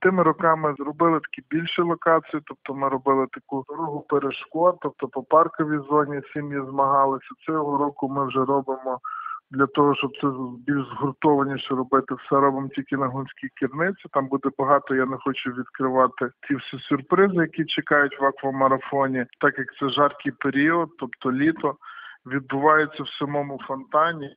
Тими роками зробили такі більші локації, тобто ми робили таку дорогу перешкод, тобто по парковій зоні сім'ї змагалися. Цього року ми вже робимо для того, щоб це більш згуртованіше робити, все робимо тільки на гунській керниці. Там буде багато. Я не хочу відкривати ті всі сюрпризи, які чекають в аквамарафоні, так як це жаркий період, тобто літо. Відбувається в самому фонтані.